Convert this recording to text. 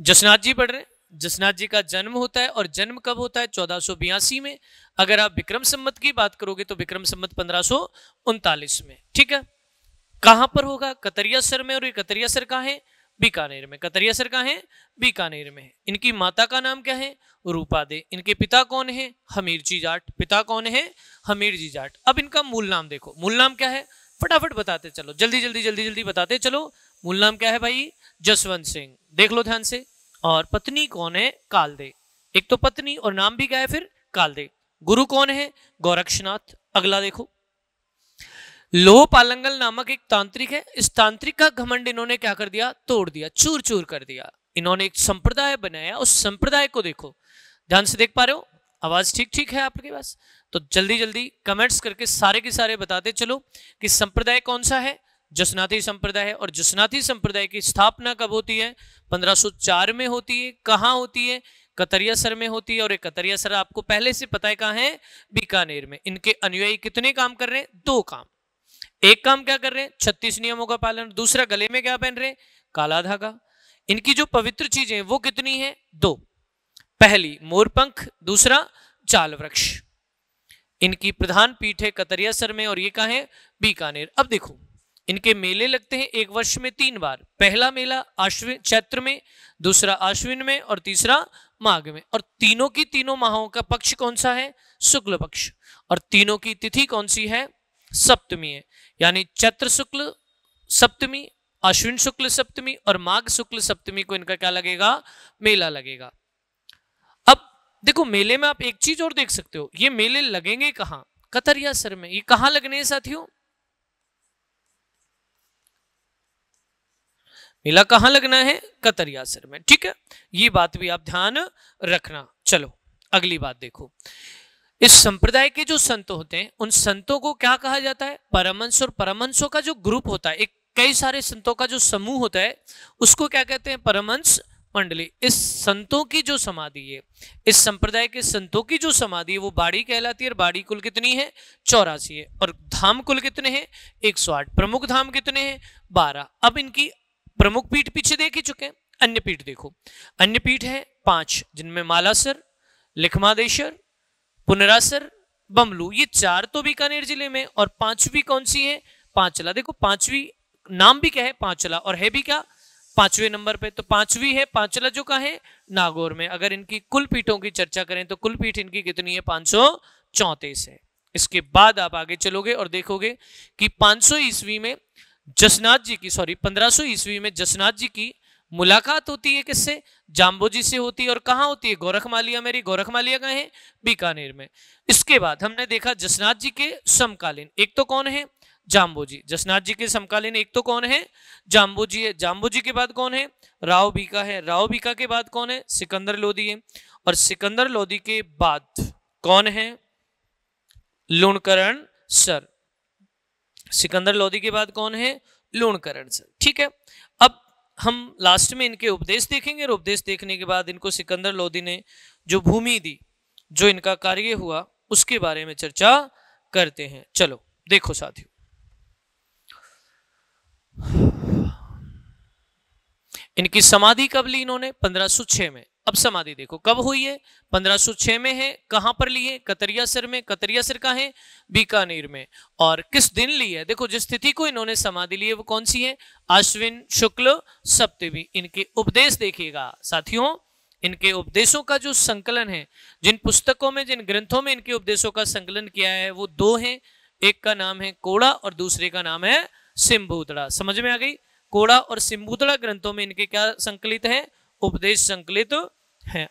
जसनाथ जी पढ़ रहे हैं। जसनाथ जी का जन्म होता है और जन्म कब होता है? चौदह में। अगर आप विक्रम सम्मत की बात करोगे तो विक्रम सम्मत पंद्रह में। ठीक है? कहाँ पर होगा? कतरिया सर में और ये कतरिया सर कहा है? बीकानेर में। कतरिया सर कहा है? बीकानेर में इनकी माता का नाम क्या है? रूपा दे। इनके पिता कौन है? हमीर जी जाट। पिता कौन है? हमीर जी जाट। अब इनका मूल नाम देखो। मूल नाम क्या है? फटाफट बताते चलो। जल्दी जल्दी जल्दी जल्दी बताते चलो। मूल नाम क्या है भाई? जसवंत सिंह। देख लो ध्यान से। और पत्नी कौन है? कालदे। एक तो पत्नी और नाम भी क्या है फिर? कालदे। गुरु कौन है? गोरक्षनाथ। अगला देखो। लोह पालंगल नामक एक तांत्रिक है। इस तांत्रिक का घमंड इन्होंने क्या कर दिया? तोड़ दिया चूर चूर कर दिया। इन्होंने एक संप्रदाय बनाया। उस संप्रदाय को देखो। ध्यान से देख पा रहे हो? आवाज़ ठीक ठीक है आपके पास? तो जल्दी जल्दी कमेंट्स करके सारे के सारे बताते चलो कि संप्रदाय कौन सा है? जसनाथी संप्रदाय है और जसनाथी संप्रदाय की स्थापना कब होती है? 1504 में होती है। कहाँ होती है? कतरिया सर में होती है और कतरिया सर आपको पहले से पता है कहाँ है? बीकानेर में। इनके अनुयायी कितने काम कर रहे हैं? दो काम। एक काम क्या कर रहे हैं? छत्तीस नियमों का पालन। दूसरा, गले में क्या पहन रहे हैं? काला धागा। इनकी जो पवित्र चीज़ें वो कितनी है? दो। पहली, मोरपंख। दूसरा चाल वृक्ष इनकी प्रधान पीठ है कतरिया सर में और ये कहा है? बीकानेर। अब देखो, इनके मेले लगते हैं एक वर्ष में तीन बार। पहला मेला आश्विन चैत्र में, दूसरा आश्विन में और तीसरा माघ में। और तीनों की तीनों माहों का पक्ष कौन सा है? शुक्ल पक्ष। और तीनों की तिथि कौन सी है? सप्तमी है। यानी चैत्र शुक्ल सप्तमी अश्विन शुक्ल सप्तमी और माघ शुक्ल सप्तमी को इनका क्या लगेगा? मेला लगेगा। देखो, मेले में आप एक चीज़ और देख सकते हो। ये मेले लगेंगे कहाँ? कतरिया सर में। ये कहाँ लगने हैं साथियों? मेला कहाँ लगना है? कतरिया सर में। ठीक है? ये बात भी आप ध्यान रखना। चलो, अगली बात देखो। इस संप्रदाय के जो संत होते हैं, उन संतों को क्या कहा जाता है? परमंश और परमंशों का जो ग्रुप होता है, एक कई सारे संतों का जो समूह होता है, उसको क्या कहते हैं? परमंश मंडली, इस संतों की जो समाधि है, इस संप्रदाय के संतों की जो समाधि है, वो बाड़ी कहलाती है और बाड़ी कुल कितनी है? चौरासी है। और धाम कुल कितने हैं? एक सौ आठ। प्रमुख धाम कितने हैं? बारह। अब इनकी प्रमुख पीठ पीछे देख ही चुके हैं। अन्य पीठ देखो। अन्य पीठ है पाँच, जिनमें मालासर, लिखमादेश्वर, पुनरासर, बमलू। ये चार तो बीकानेर ज़िले में और पांचवी कौन सी है? पांचला। देखो, पांचवी नाम भी क्या है? पांचला। और है भी क्या? पाँचवें नंबर पे तो पांचवी है पांचला जो का है नागौर में। अगर इनकी कुल पीठों की चर्चा करें तो कुल पीठ इनकी कितनी है? पाँच है। इसके बाद आप आगे चलोगे और देखोगे कि 500 ईस्वी में जसनाथ जी की, सॉरी 1500 ईस्वी में जसनाथ जी की मुलाकात होती है किससे? जाम्बोजी से होती है। और कहाँ होती है? गोरखमालिया मेरी गोरखमालिया कहाँ है बीकानेर में। इसके बाद हमने देखा जसनाथ जी के समकालीन। एक तो कौन है? जाम्बोजी। जसनाथ जी के समकालीन एक तो कौन है? जाम्बोजी है। जाम्बोजी के बाद कौन है? राव बीका है। राव बीका के बाद कौन है? सिकंदर लोधी है। और सिकंदर लोधी के बाद कौन है? लुणकरण सर। सिकंदर लोधी के बाद कौन है? लूणकरण सर। ठीक है। अब हम लास्ट में इनके उपदेश देखेंगे और उपदेश देखने के बाद इनको सिकंदर लोधी ने जो भूमि दी, जो इनका कार्य हुआ, उसके बारे में चर्चा करते हैं। चलो, देखो साथियों। इनकी समाधि कब ली इन्होंने? 1506 में। अब समाधि देखो, कब हुई है? 1506 में है, कहाँ पर ली है? कतरिया सर में। कतरिया सर का है? बीकानेर में। और किस दिन ली है? देखो, जिस तिथि को इन्होंने समाधि ली है, वो कौन सी है? अश्विन, शुक्ल, सप्तमी। इनके उपदेश देखिएगा। साथियों, इनके उपदेशों का जो संकलन है, जिन पुस्तकों में, जिन ग्रंथों में इनके उपदेशों का संकलन किया है, वो दो हैं। एक का नाम है कोड़ा और दूसरे का नाम है सिम्भूतड़ा समझ में आ गई? कोड़ा और सिंभूतड़ा ग्रंथों में इनके क्या संकलित है? उपदेश संकलित